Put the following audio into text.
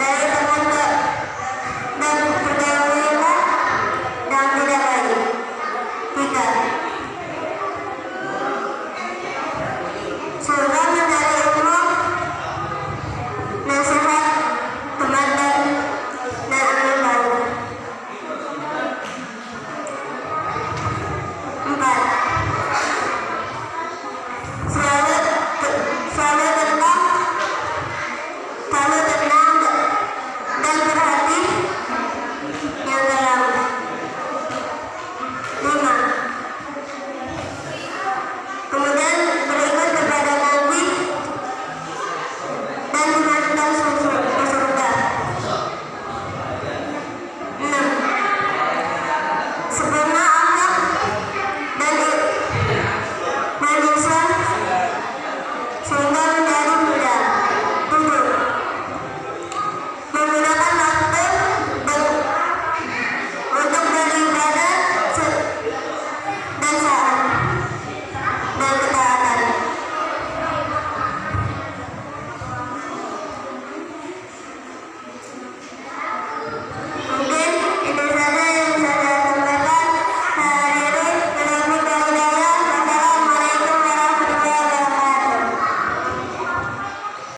Amen.